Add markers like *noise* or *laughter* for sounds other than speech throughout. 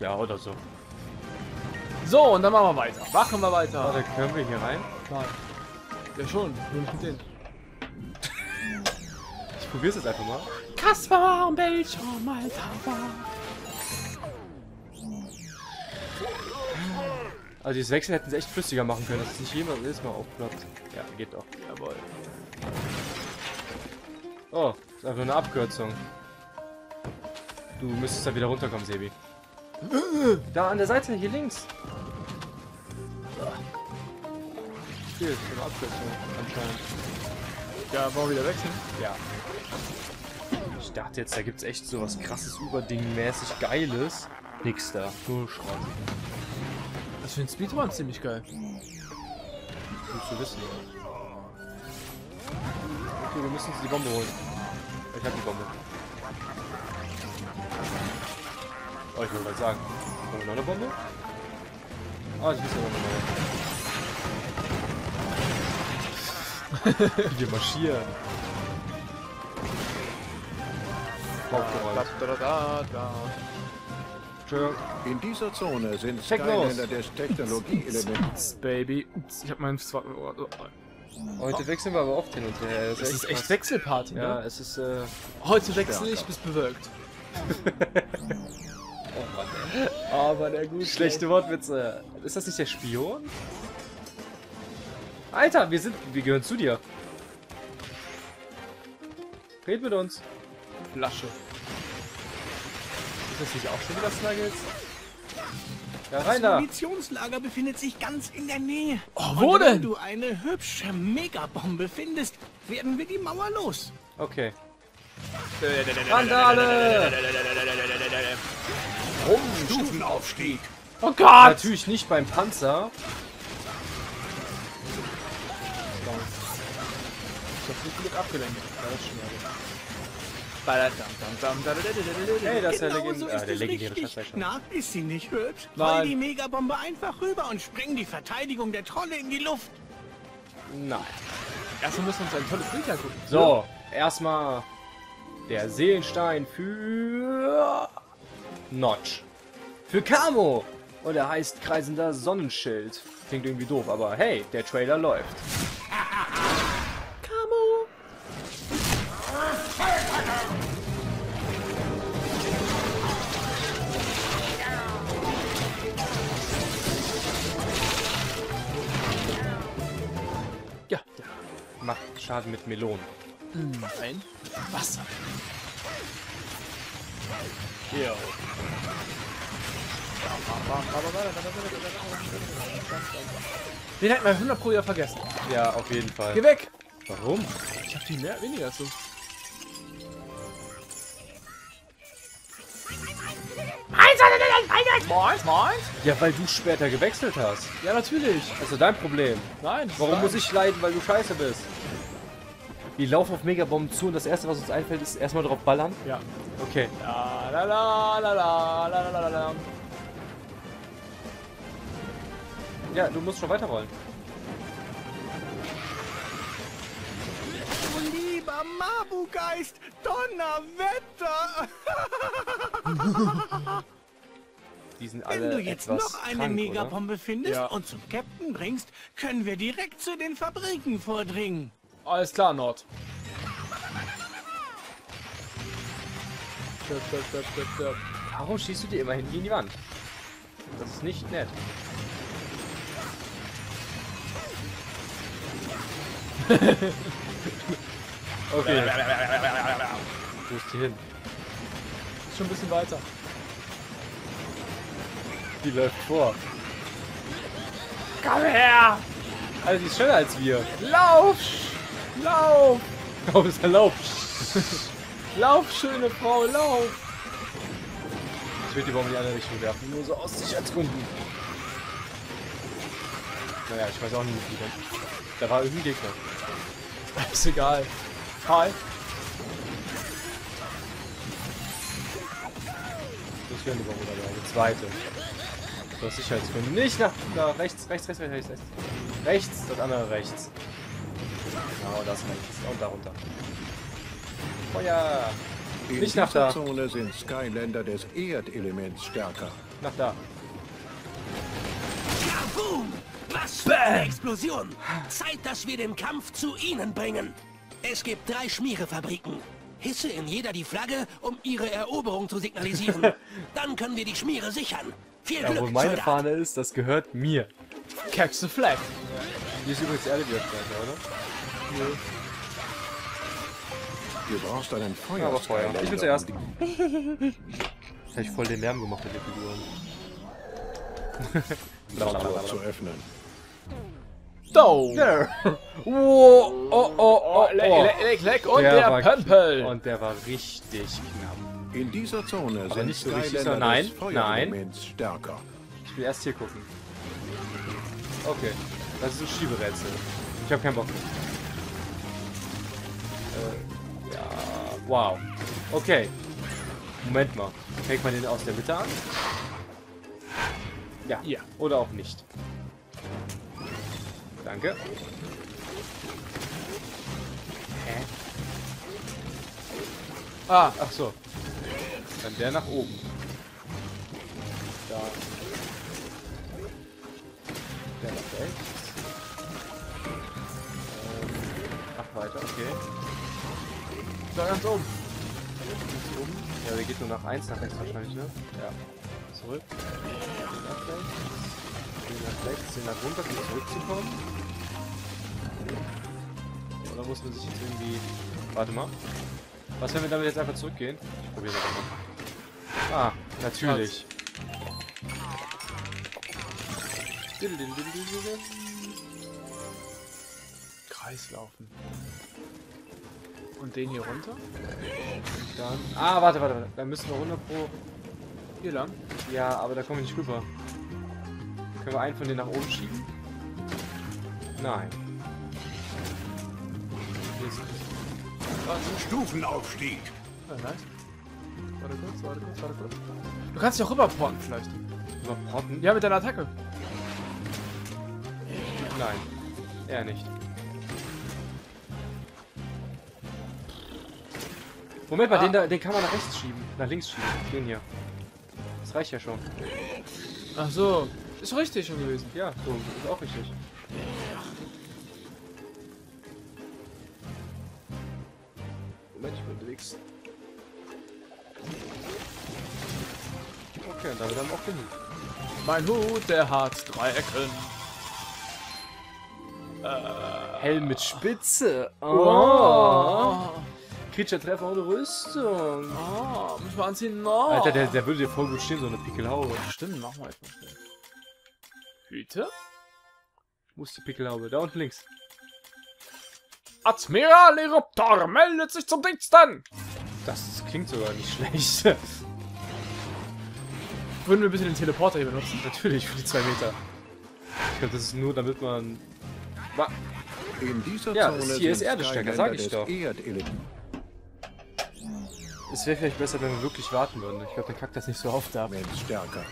Ja, oder so. So, und dann machen wir weiter. Machen wir weiter. Warte, können wir hier rein? Nein. Ja schon, nur nicht mit denen. Ich probier's jetzt einfach mal. Kaspar und Belcher, Malta Also dieses Wechsel hätten sie echt flüssiger machen können, dass es nicht jemand jedes Mal aufploppt. Ja, geht doch. Jawohl. Oh, ist einfach nur eine Abkürzung. Du müsstest da wieder runterkommen, Sebi. Da an der Seite, hier links. Hier ist eine Abkürzung anscheinend. Ja, wollen wir wieder wechseln? Ja. Ich dachte jetzt, da gibt's echt so was krasses Überding-mäßig Geiles. Nix da, nur Schrott. Ich finde Speedrun ziemlich geil. Gut zu wissen. Okay, wir müssen uns die Bombe holen. Ich hab die Bombe. Oh, ich wollte gerade sagen. Haben wir noch eine Bombe? Ah, ich muss ja noch eine. *laughs* wir marschieren. Entschuldigung. In dieser Zone sind Check los. Skyländer des Technologieelements. *laughs* Baby. Ups, ich hab meinen... Zwa- oh, oh, oh. Heute wechseln wir aber oft hin und her. Das ist echt. Wechselparty, Ja, ne? es ist, äh... Heute wechsle ich, bis bewölkt. *laughs* Oh Mann, Aber der gut. Schlechte Wortwitze. Ist das nicht der Spion? Alter, wir sind. Wir gehören zu dir. Red mit uns. Flasche. Ist das nicht auch schon wieder Snuggles? Ja, Das rein da. Munitionslager befindet sich ganz in der Nähe. Oh, Und wo wenn denn? du eine hübsche Megabombe findest, werden wir die Mauer los. Okay. Randale! *laughs* Stufenaufstieg. Oh Gott! Natürlich nicht beim Panzer. Ich hab gut Glück abgelenkt. Ja, das ist schon Hey, das ist der, Genau so äh, ist der legendäre. Na, ist sie nicht hübsch? Nein. Roll die Megabombe einfach rüber und spring die Verteidigung der Trolle in die Luft. Nein. Erstmal müssen wir uns ein tolles Bild angucken. So, erstmal der Seelenstein für Notch. Für Camo. Und er heißt kreisender Sonnenschild. Klingt irgendwie doof, aber hey, der Trailer läuft. *laughs* Camo. Ja. Macht Schaden mit Melonen. Ein Wasser. Ja. Den hätten wir 100 pro Jahr vergessen. Ja, auf jeden Fall. Geh weg! Warum? Ich hab die mehr, weniger du. Meins, meins? Ja, weil du später gewechselt hast. Ja, natürlich. Also dein Problem. Nein. das Warum ist muss ich leiden, weil du scheiße bist? Wir laufen auf Megabomben zu und das erste, was uns einfällt, ist erstmal drauf ballern. Ja. Okay. La, la, la, la, la, la, la, la. Ja, du musst schon weiterrollen. Lieber Mabu-Geist, Donnerwetter! *laughs* Die sind alle Wenn du jetzt noch eine krank, Megabombe oder? findest ja. und zum Captain bringst, können wir direkt zu den Fabriken vordringen. Alles klar, Nord. Stirb, stirb, stirb, stirb, stirb. Warum schießt du dir immer hin gegen die Wand? Das ist nicht nett. *laughs* okay. Wo ist die hin? Ist schon ein bisschen weiter. Die läuft vor. Komm her! Also die ist schneller als wir. Lauf! Lauf! Warum ist erlaubt? *laughs* Lauf, schöne Frau, lauf! Ich würde die Bombe in die andere Richtung werfen. Nur so aus Sicherheitsgründen. Naja, ich weiß auch nicht, wie denn. Da war irgendein Gegner. *laughs* Ist egal. Hi. Das wäre eine Bombe dabei. Eine zweite. Aus Sicherheitsgründen. Nicht nach, nach rechts, rechts, rechts, rechts, rechts. Rechts, das andere rechts. Genau, das rechts. Und darunter. Feuer! In Nicht nach dieser da. Zone sind Skylander des Erdelements stärker. Nach da. Ja, boom! Was für eine Explosion! Zeit, dass wir den Kampf zu ihnen bringen. Es gibt drei Schmierefabriken. Hisse in jeder die Flagge, um ihre Eroberung zu signalisieren. *laughs* Dann können wir die Schmiere sichern. Viel Ja, Glück, wo meine Soldat. Fahne ist, das gehört mir. Catch the flag. Hier ist übrigens Erde wieder oder? Du brauchst einen Feuer. Ja, aber Feuer. Ich bin zuerst. habe ich voll den Lärm gemacht mit den Figuren. *laughs* Tor zu öffnen. Do. Wow, oh, oh, oh, Oh, leck, oh. leck, leck, leck. Und Der der, war Pömpel. Und der war richtig knapp. In dieser Zone sind nicht so richtig, Skylander nein, nein. Stärker. Ich will erst hier gucken. Okay, das ist ein Schieberätsel. Ich habe keinen Bock. Äh, ja, wow. Okay. Moment mal. Fängt man den aus der Mitte an? Ja. Ja. Oder auch nicht. Danke. Hä? Ah, Ach so. Dann der nach oben. Da. Der nach rechts. Ähm, ach, weiter, okay. Da ganz oben. Ganz oben. Ja, der geht nur nach 1 nach rechts wahrscheinlich, ne? Ja. Zurück. Nach rechts. Den nach rechts, den nach runter, um zurückzukommen. Oder muss man sich jetzt irgendwie... Warte mal. Was, wenn wir damit jetzt einfach zurückgehen? Ich probiere das mal. Ah, natürlich. Kreis laufen. Und den hier runter? Dann. Ah, warte, warte, warte. Dann müssen wir 100 pro. Hier lang. Ja, aber da kommen wir nicht rüber. Können wir einen von denen nach oben schieben? Nein. Ist Stufenaufstieg. Ah, nice. Warte kurz, warte kurz, warte kurz. Du kannst dich auch rüberporten vielleicht. über Potten? Ja, mit deiner Attacke. Nein. Er nicht. Moment mal, Ah. den, da, den kann man nach rechts schieben. Nach links schieben. Den hier. Das reicht ja schon. Ach so. Ist richtig schon gewesen. Ja, so ist auch richtig. Moment, ich bin unterwegs. Okay, und damit haben wir auch genug. Mein Hut, der hat drei Ecken. Helm mit Spitze. Oh. Creature-Treffer ohne Rüstung. Oh, muss man anziehen? No. Alter, der, der würde dir voll gut stehen, so eine Pickelhaube. Stimmt, machen wir jetzt mal. schnell. Hüte? Wo ist die Pickelhaube? Da unten links. Admiral Eruptor meldet sich zum Diensten! Das klingt sogar nicht schlecht. Würden wir bitte den Teleporter hier benutzen? Natürlich, für die zwei Meter. Ich glaube, das ist nur, damit man... In dieser Ja, Zone hier ist sind Erde stärker, Skylander sag ich doch. Es wäre vielleicht besser, wenn wir wirklich warten würden. Ich glaube, der kackt das nicht so oft ab. stärker.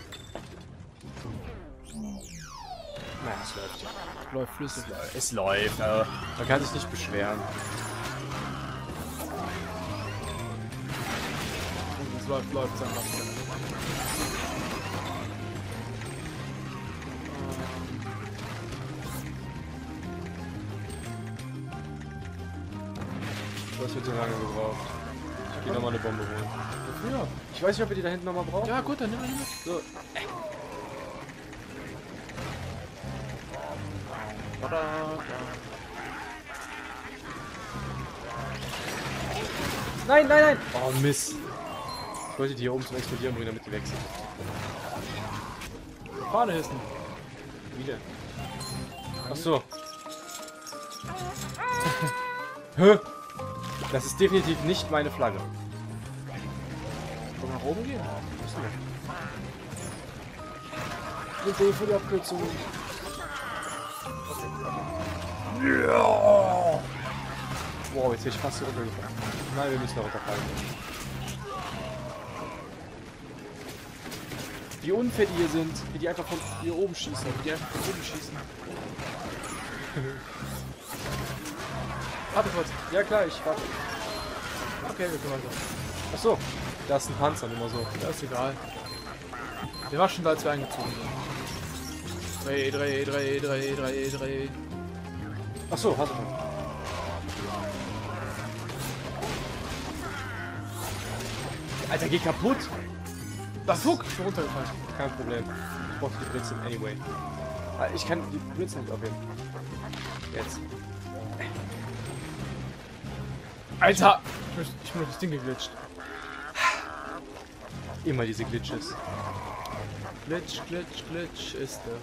Naja, es läuft ja. Läuft flüssig. Es läuft, aber man kann sich nicht beschweren. Es läuft, läuft, es. Hast mir zu lange gebraucht. Ich geh nochmal eine Bombe holen. Wofür? Ich weiß nicht, ob ihr die da hinten nochmal braucht. Ja, gut, dann nimm mal die mit. So. Tada, Nein, nein, nein! Oh, Mist. Ich wollte die hier oben zum Explodieren bringen, damit die weg sind. Fahne hissen. Wie denn? Ach so. *laughs* Hä? Das ist definitiv nicht meine Flagge. Wollen wir nach oben gehen? Bitte für die Abkürzung. Wow, jetzt hätte ich fast runtergefallen. Nein, wir müssen da runterfallen. Wie unfair die hier sind, wie die einfach von hier oben schießen. Wie die einfach von oben schießen. *laughs* Warte kurz. Ja klar, ich warte. Okay, wir können weiter. Achso, da ist ein Panzer, mal so. Ja, ist egal. Der war schon da, als wir eingezogen sind. Dreh, dreh, dreh, dreh, dreh, dreh. Achso, hast du schon. Alter, geh kaputt! Das Fuck! Ich bin runtergefallen. Kein Problem. Ich brauch die Blitze anyway. Ah, Ich kann die Blitze nicht aufheben. Jetzt. Alter! Ich bin, ich bin durch das Ding geglitscht. Immer diese Glitches. Glitch, glitch, glitch ist der.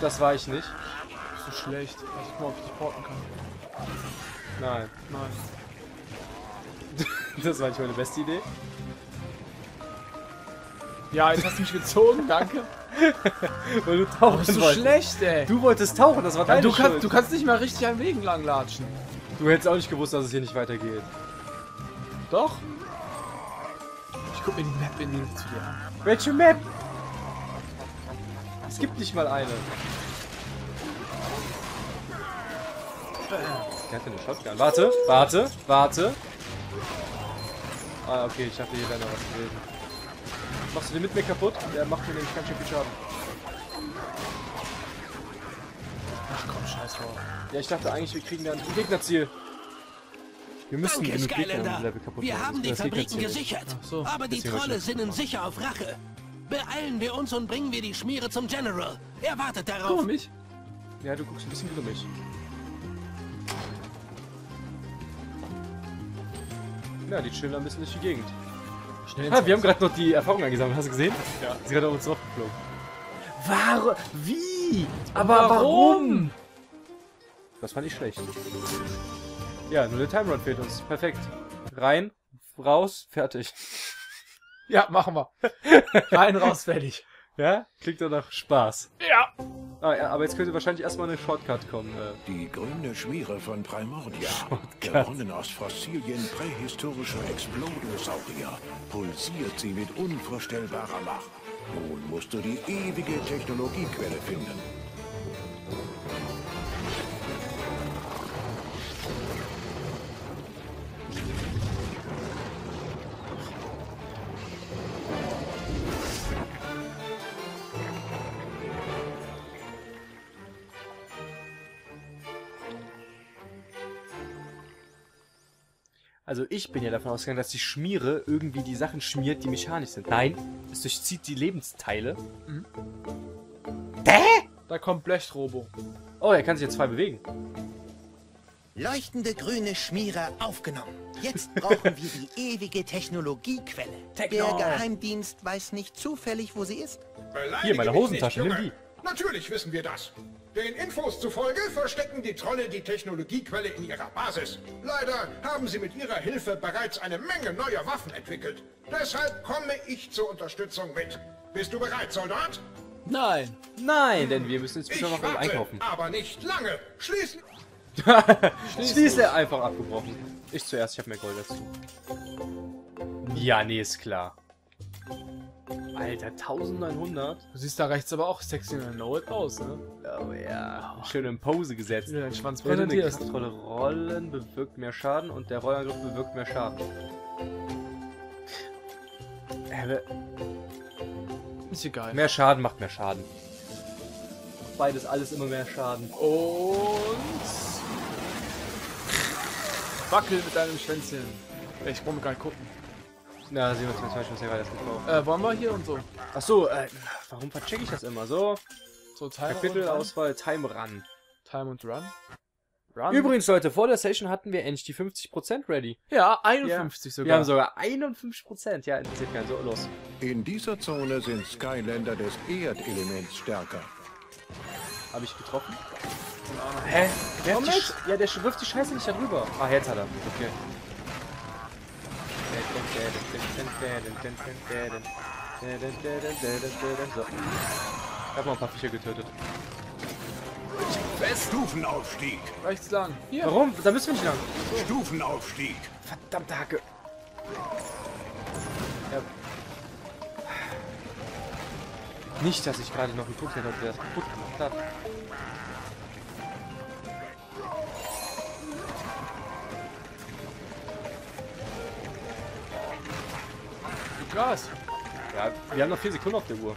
Das war ich nicht. So schlecht. Also, ich mal, ob ich dich porten kann. Nein. Nein. *laughs* Das war nicht meine beste Idee. Ja, jetzt hast du mich gezogen, danke. *laughs* Weil du Oh, tauchen bist du wolltest. schlecht, ey. Du wolltest tauchen, das war Ja, deine du, kannst, du kannst nicht mal richtig an Wegen lang latschen. du hättest auch nicht gewusst, dass es hier nicht weitergeht. Doch? Ich guck mir die Map in die zu dir an. Welche Map? Es gibt nicht mal eine. Der hatte eine Shotgun. Warte, warte, warte. Ah, okay, ich dachte, hier wäre noch was gewesen. Machst du den mit mir kaputt? Der macht mir nämlich ganz schön viel Schaden. Ach komm, scheiß drauf. Ja, ich dachte eigentlich, wir kriegen dann ein Gegnerziel. Wir müssen Danke, genug Gegner im Skylander. Level kaputt Wir haben die Fabriken gesichert. So, aber die Trolle sinnen sicher auf Rache. Beeilen wir uns und bringen wir die Schmiere zum General. Er wartet Guck darauf. mal mich. Ja, du guckst ein bisschen grimmig. Ja, die chillen ein bisschen durch die Gegend. Schnell Ah, wir haben gerade noch die Erfahrung eingesammelt, hast du gesehen? Ja. Ist gerade auf uns draufgeflogen. Warum? Wie? Aber warum? Das fand ich schlecht. Ja, nur der Time Run fehlt uns. Perfekt. Rein, raus, fertig. Ja, machen wir. *laughs* Rein, raus, fertig. Ja? Klingt doch nach Spaß. Ja. Ah, ja, aber jetzt könnte wahrscheinlich erstmal eine Shortcut kommen. Äh, Die grüne Schmiere von Primordia, gewonnen aus Fossilien prähistorischer Explodosaurier, pulsiert sie mit unvorstellbarer Macht. Nun musst du die ewige Technologiequelle finden. Also ich bin ja davon ausgegangen, dass die Schmiere irgendwie die Sachen schmiert, die mechanisch sind. Nein, es durchzieht die Lebensteile. Da kommt Blechrobo. Oh, er kann sich jetzt frei bewegen. Leuchtende grüne Schmiere aufgenommen. Jetzt brauchen wir die *laughs* ewige Technologiequelle. Techno. Der Geheimdienst weiß nicht zufällig, wo sie ist. Hier, meine Hosentasche, nimm die. Natürlich wissen wir das. Den Infos zufolge verstecken die Trolle die Technologiequelle in ihrer Basis. Leider haben sie mit ihrer Hilfe bereits eine Menge neuer Waffen entwickelt. Deshalb komme ich zur Unterstützung mit. Bist du bereit, Soldat? Nein. Nein, denn wir müssen jetzt wieder noch warte, einkaufen. aber nicht lange. Schließlich... *laughs* Schließe einfach abgebrochen. Ich zuerst, ich habe mehr Gold dazu. Ja, nee, ist klar. Alter, 1900? Du siehst da rechts aber auch sexy und Note aus, ne? Oh ja. Schön in Pose gesetzt. Du deinen Schwanz präsentierst. kraftvolle Rollen bewirkt mehr Schaden und der Rollergriff bewirkt mehr Schaden. Äh, Ist egal. mehr Schaden macht mehr Schaden. Beides alles immer mehr Schaden. Und... Wackel mit deinem Schwänzchen. Ich brauche gar nicht gucken. Na, sehen wir zum Beispiel, was hier weiter drauf. Äh, wollen wir hier und so? Achso, äh, warum verchecke ich das immer? So, So, Run. Kapitelauswahl, Time Run. Time und Run. Run. Übrigens, Leute, vor der Session hatten wir endlich die 50% ready. Ja, 51 Wir sogar. haben sogar 51%. Ja, interessiert keinen. So, los. In dieser Zone sind Skylander des Erdelements stärker. Habe ich getroffen? Hä? Der Warum wirft die nicht? Sch- Ja, der wirft die Scheiße nicht darüber. Ah, jetzt hat er. Okay. So. Ich hab mal ein paar Viecher getötet. Stufenaufstieg! Rechts lang. Hier. Warum? Da müssen wir nicht lang. Stufenaufstieg! Verdammte Hacke. Ja. Nicht, dass ich gerade noch geguckt hätte, ob der das kaputt gemacht hat. Gas. Ja, wir haben noch vier Sekunden auf der Uhr.